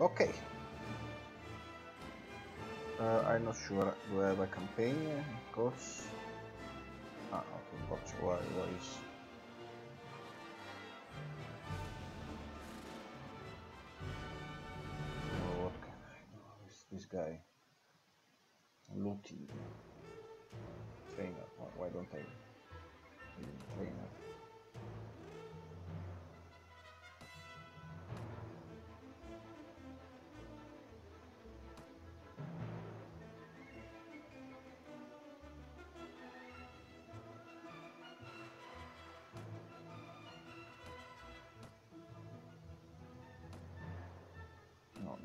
Okay. Uh, I'm not sure. Do I have a campaign? Of course. Ah, okay, gotcha. Why, why is... Oh, what can I do? Is this guy? Looting. Trainer. Why, why don't I... Trainer.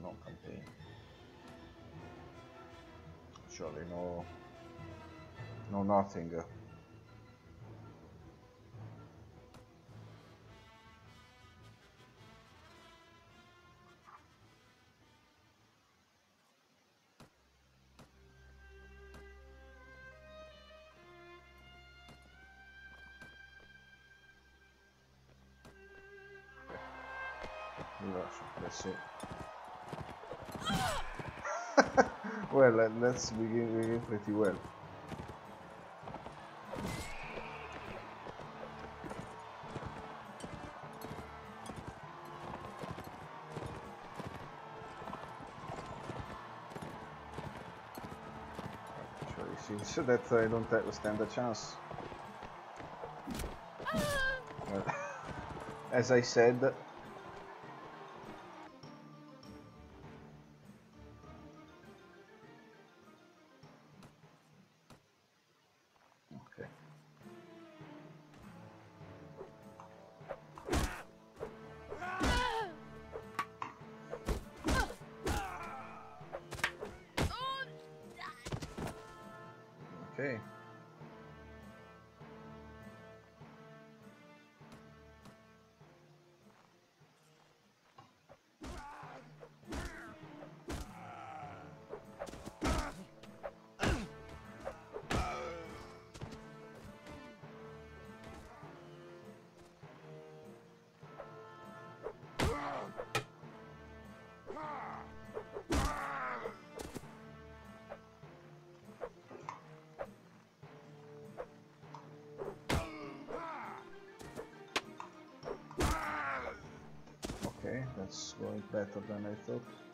No, no campaign. Surely no... No nothing. well, let- let's begin, begin pretty well. Seems that I don't stand a chance. Ah! Well, as I said, that's going better than I thought.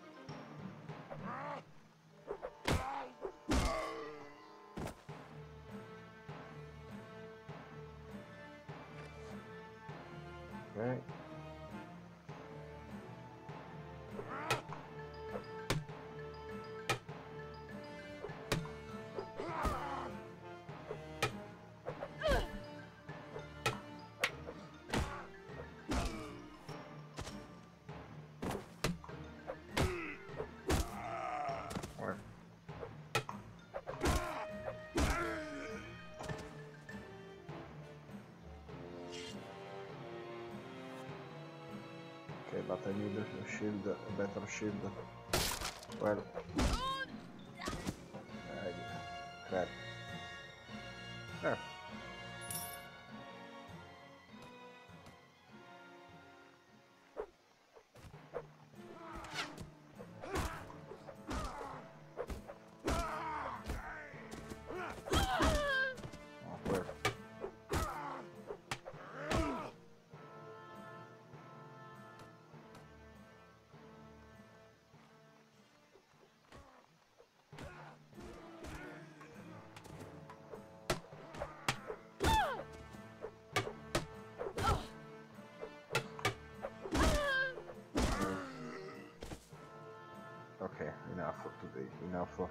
A better Okay, enough for today. Enough for.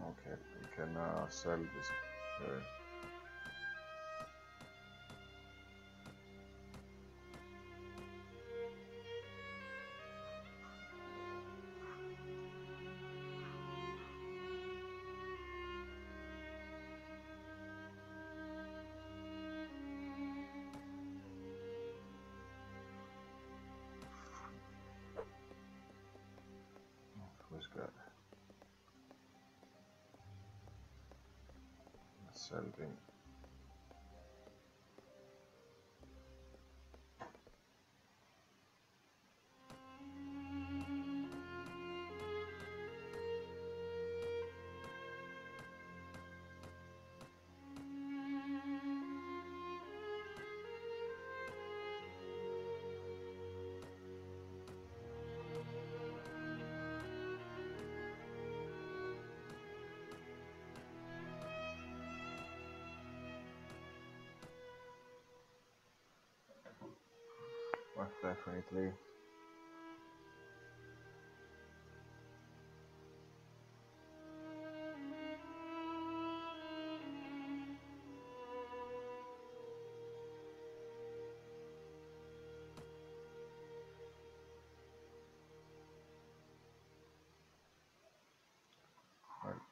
Okay, we can uh, sell this. Sending Well,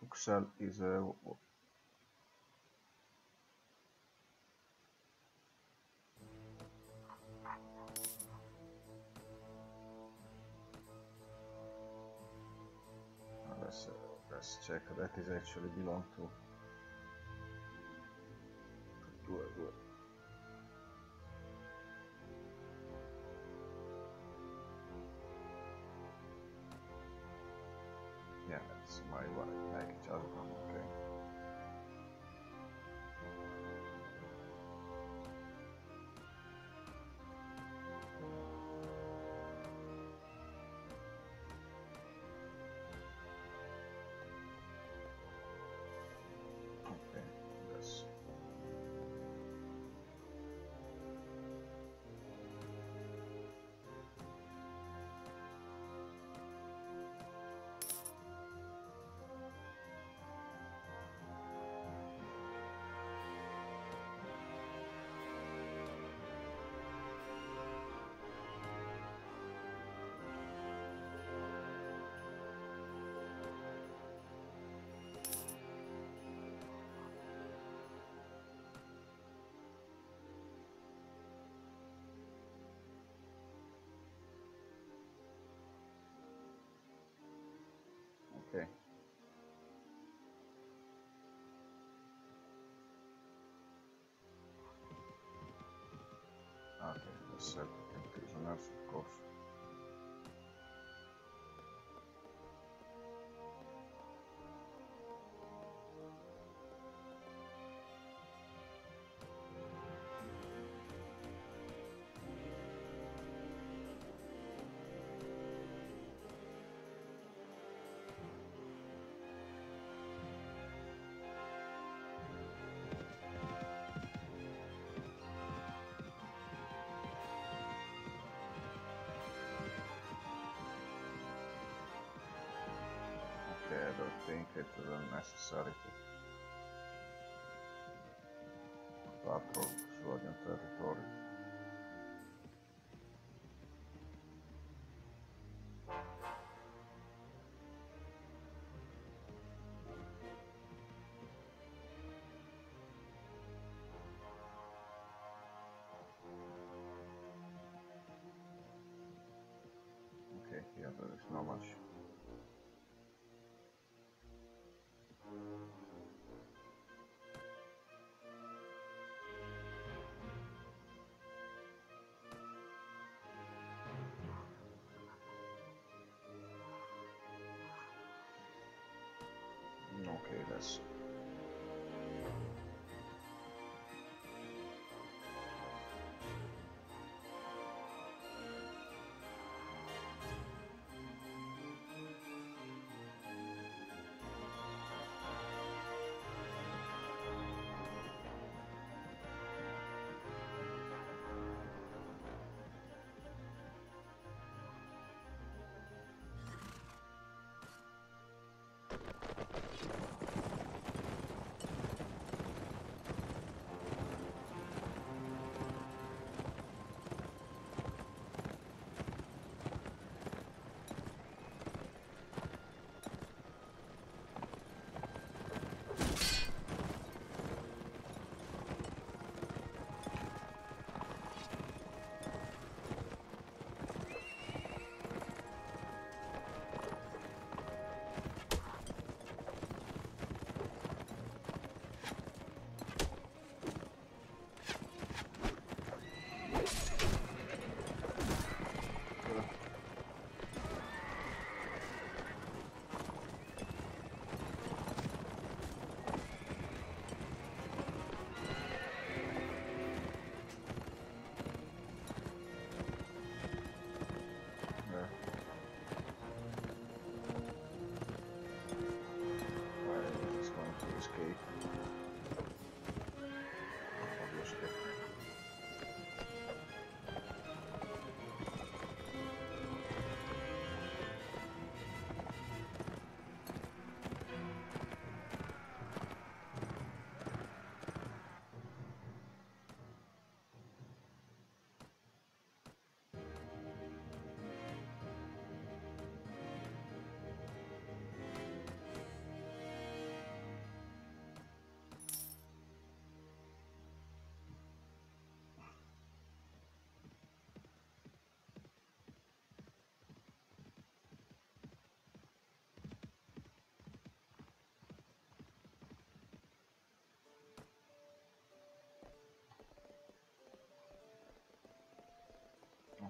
Uxkhal is a is actually belong to a good yeah that's my one okay set the prisoners of course think it is unnecessary to patrol civilian territory Okay, let's.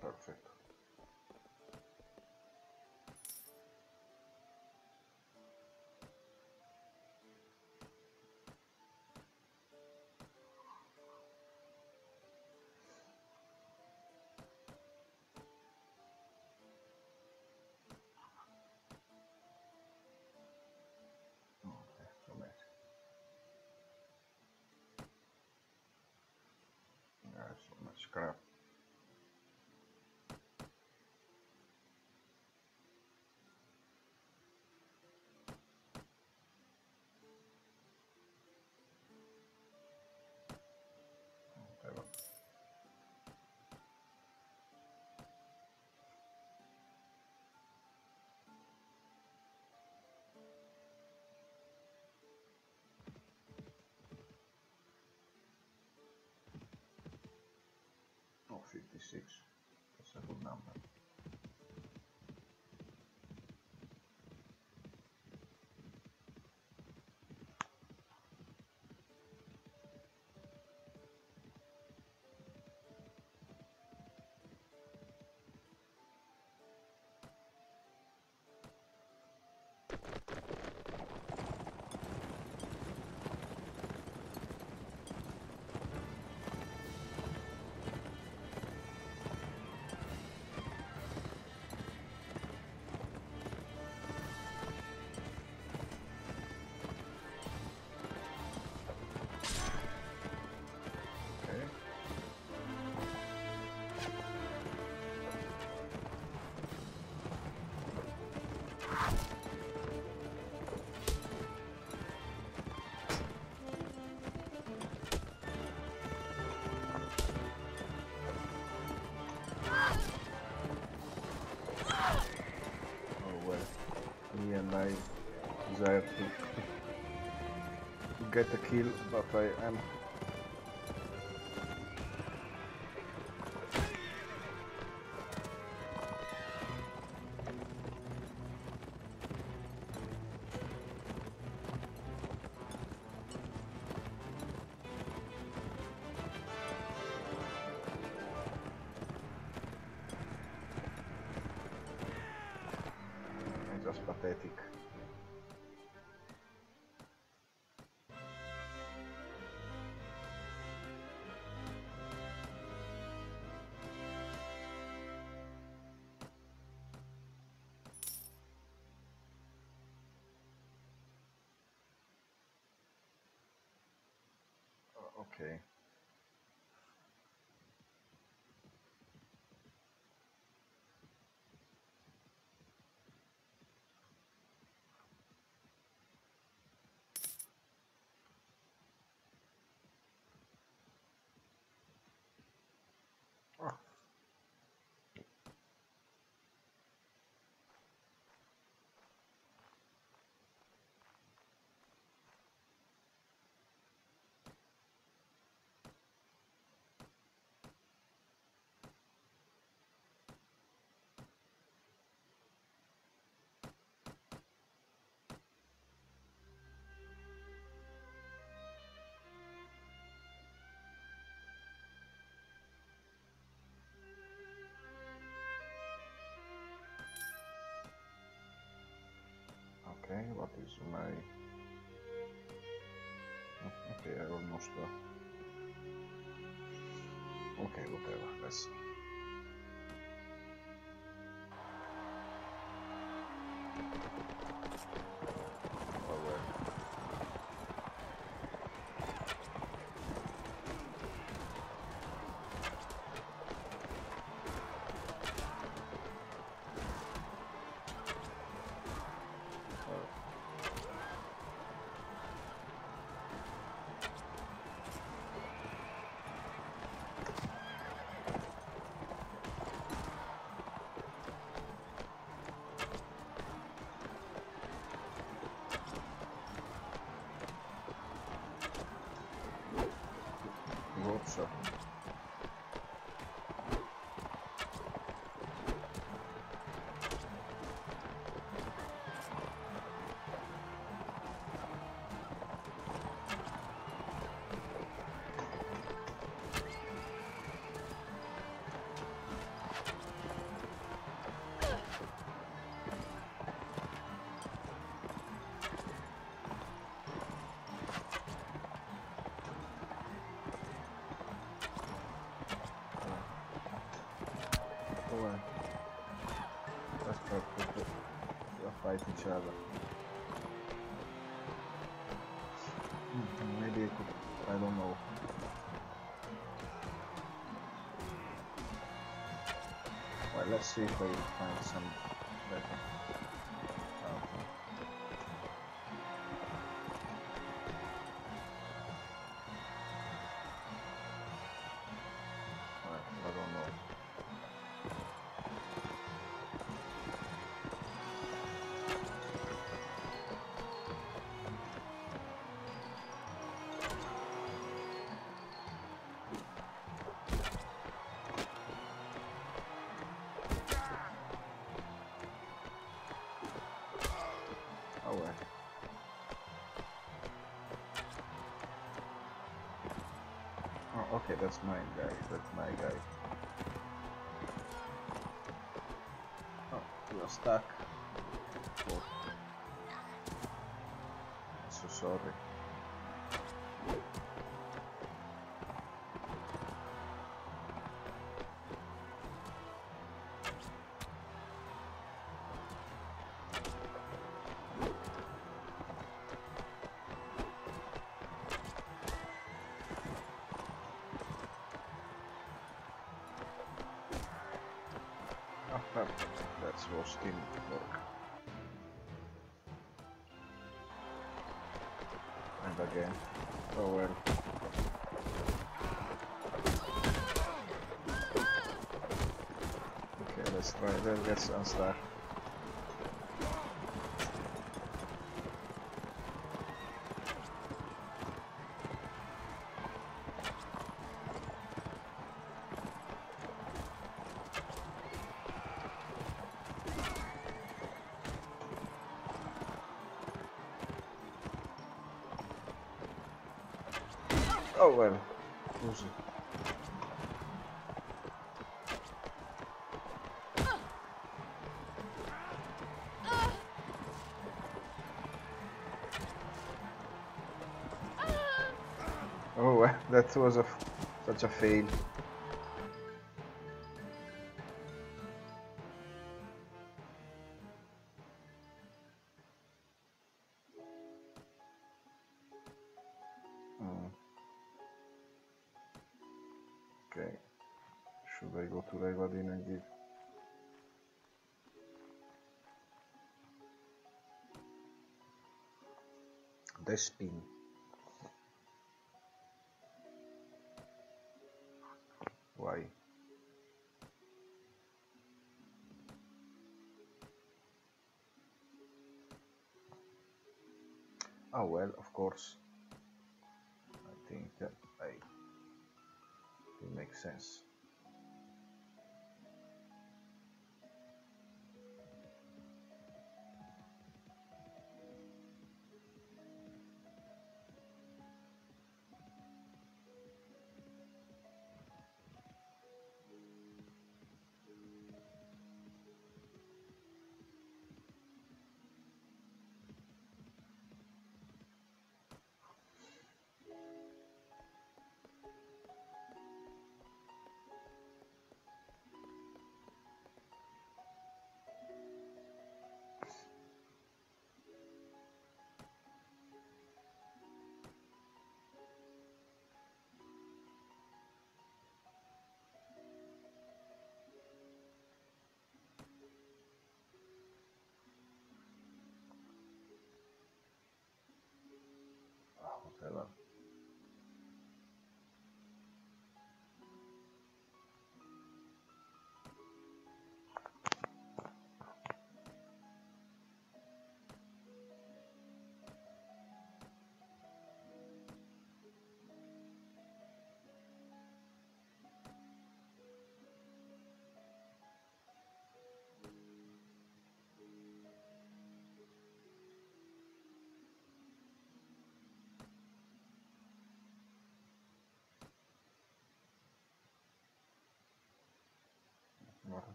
Perfeito. That's what 56. That's a good number. Desire to, to get a kill, but I am Okay. Okay, what is my... Oh, Okay, I almost... Uh... Okay, whatever, let's see. Oh, Hmm, Maybe I don't know. Let's see if I find some That, that's was teamwork. And again. Oh well. Okay, let's try that. Let's. That was a such a fail. Mm. Okay. Should I go to Reyvadin and give? The spin. Course.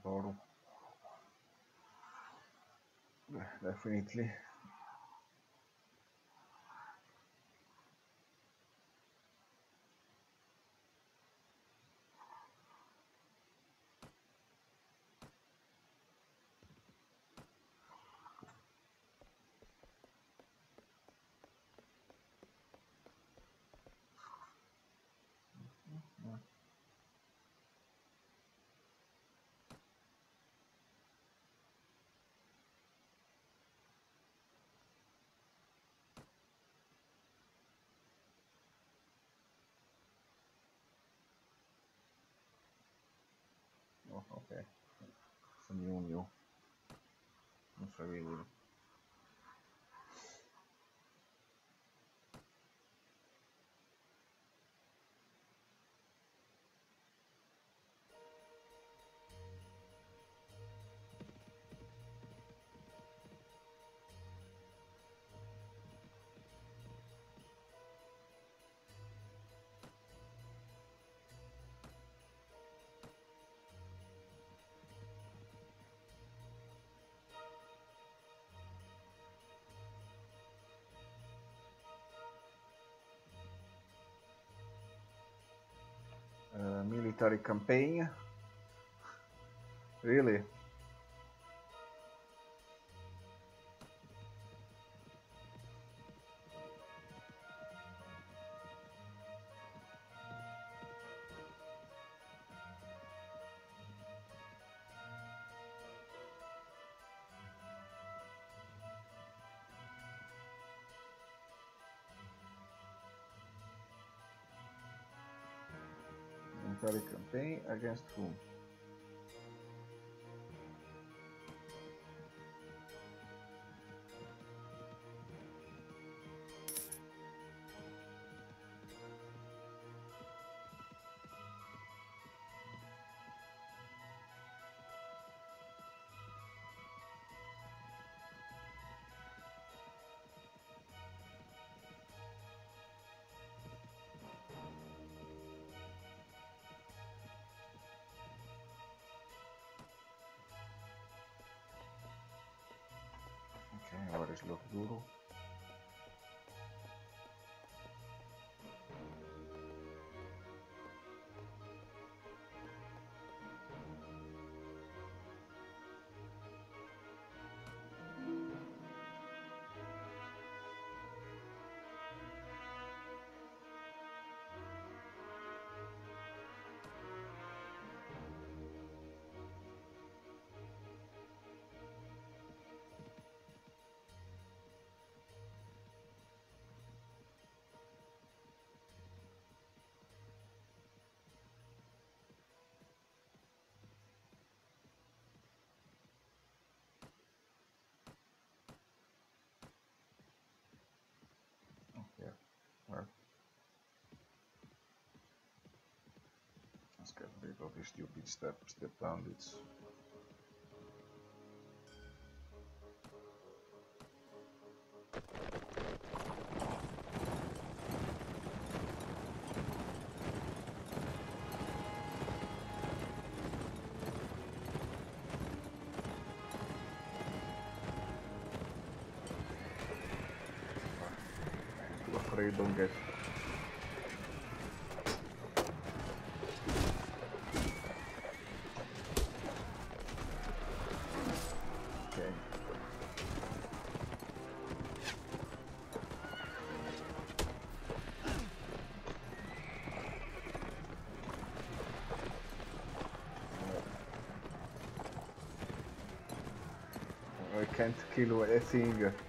All. Definitely. Oh, okay. It's a new new. Non so really. Uh, military campaign. Really? Military campaign against whom? What is Lokduru? Get rid of stupid steppe, steppe. Too afraid don't get can't kill eh, a thing.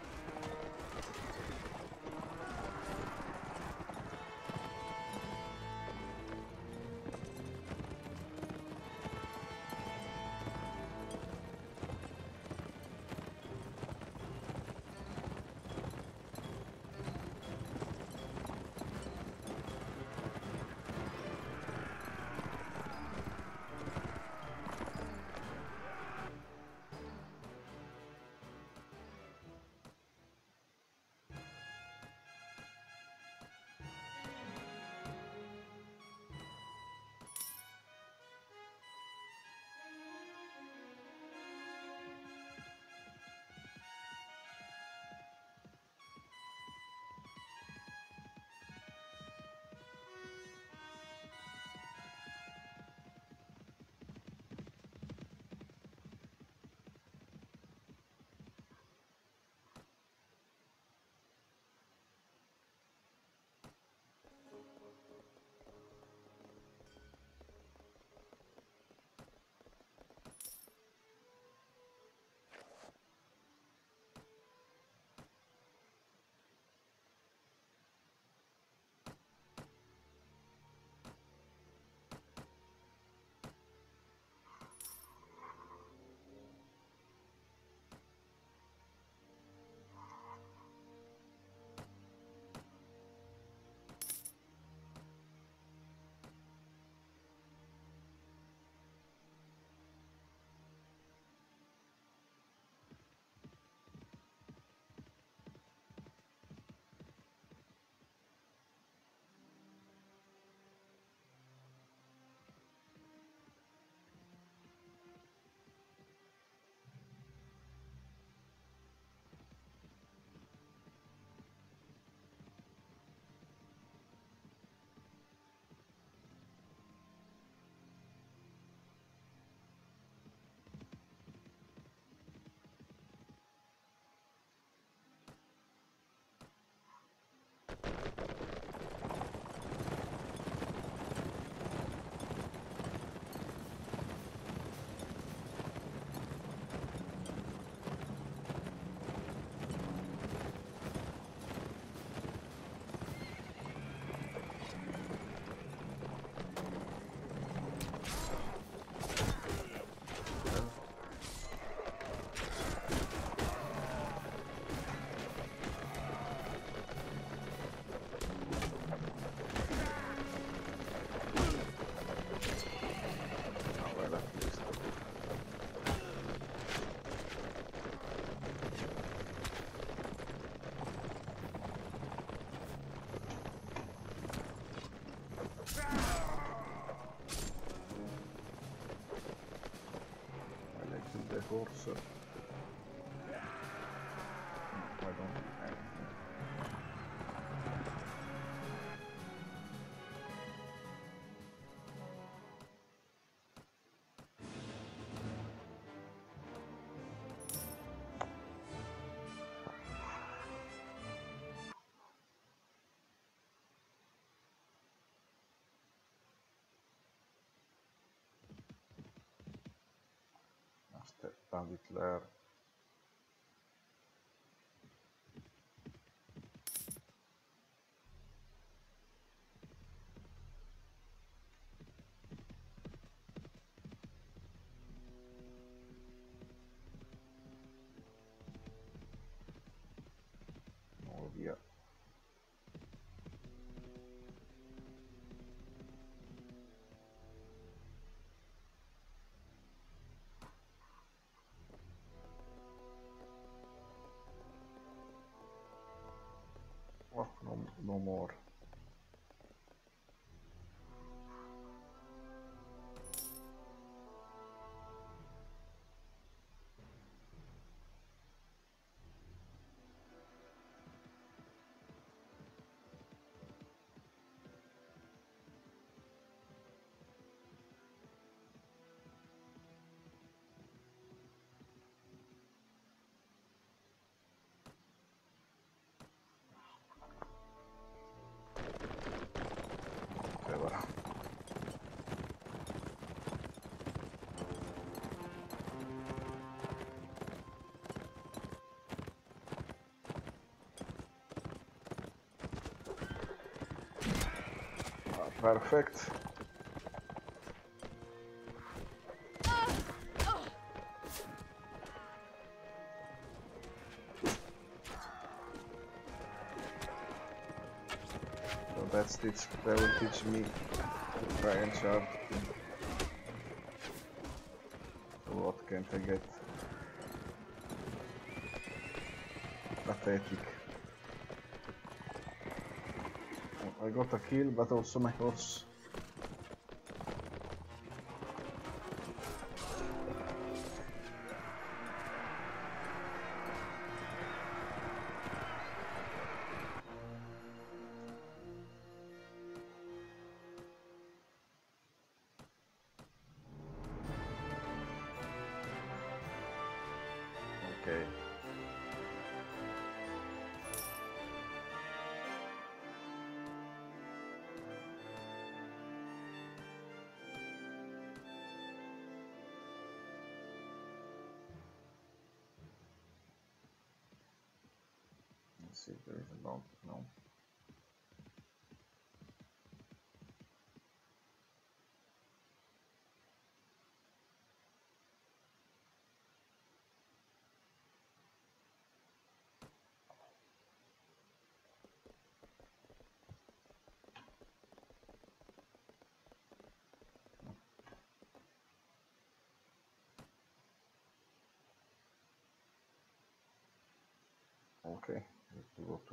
forse I'll step no, more. Perfect. So that's teach, that will teach me to try and sharp. So what can't I get? Pathetic. I got a kill, but also my horse. Let's see if there is a log. No. Okay, let's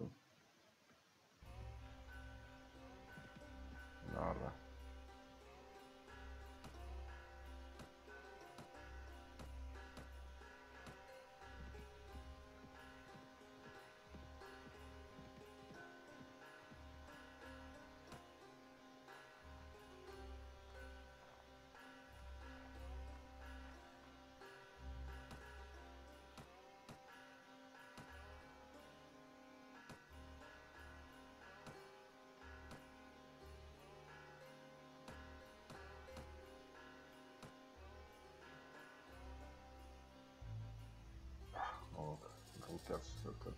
circle.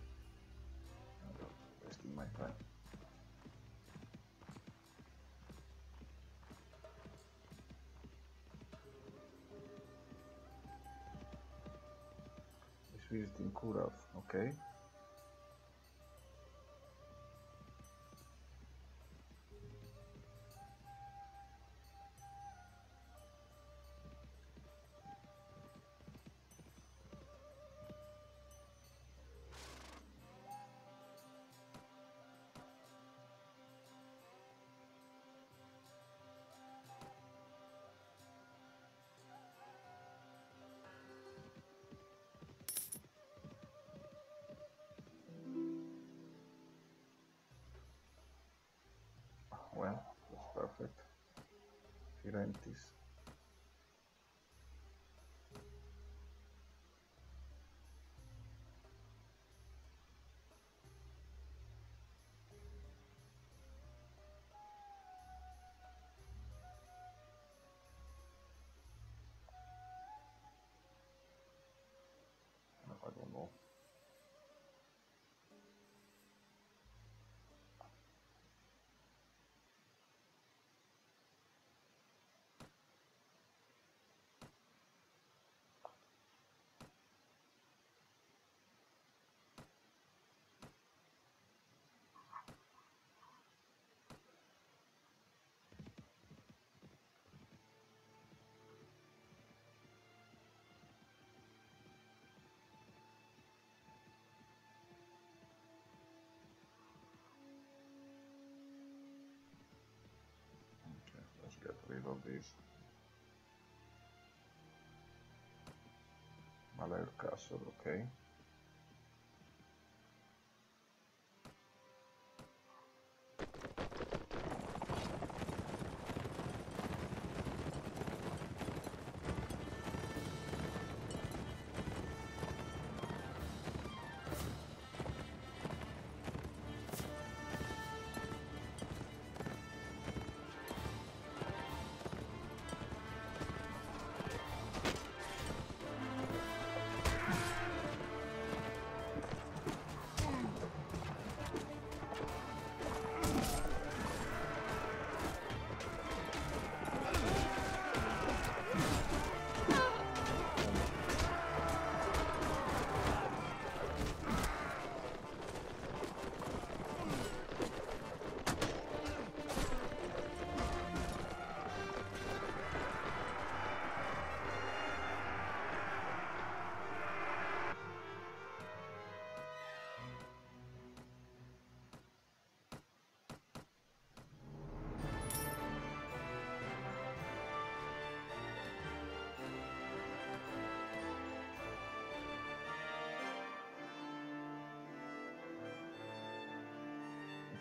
I'm not wasting my time. He's visiting Curaw, okay. Perfect. Firentis. Let's get of these. Malay Castle, okay.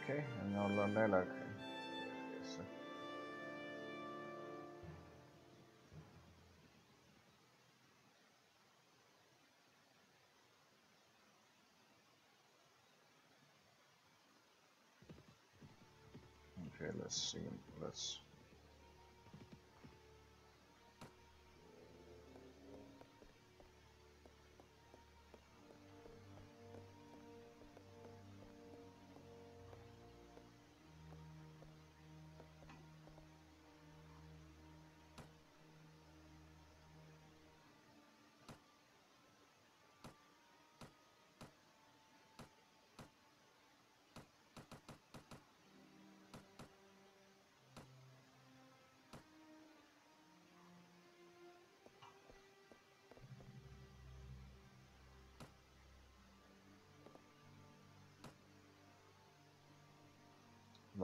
Okay, and now Lanela can. Yes. Okay, let's see. Let's.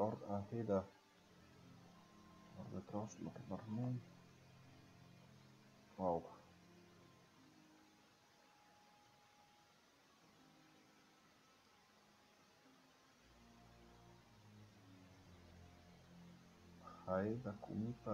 orð að heyra orðið dráslokk hérna á nú Vá Hæða, kúta,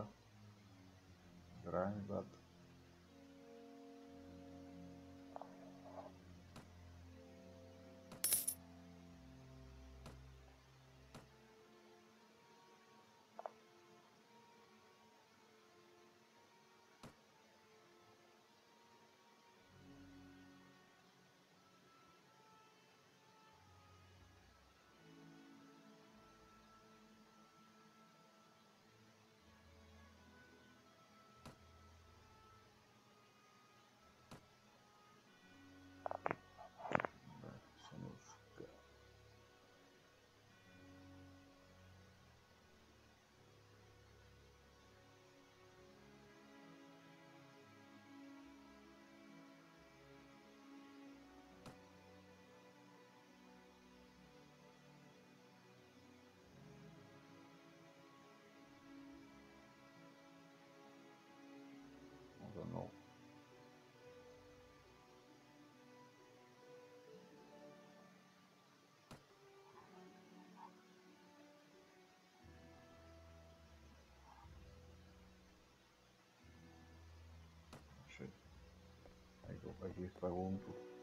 não. Aí, aí para um pouco.